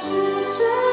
是谁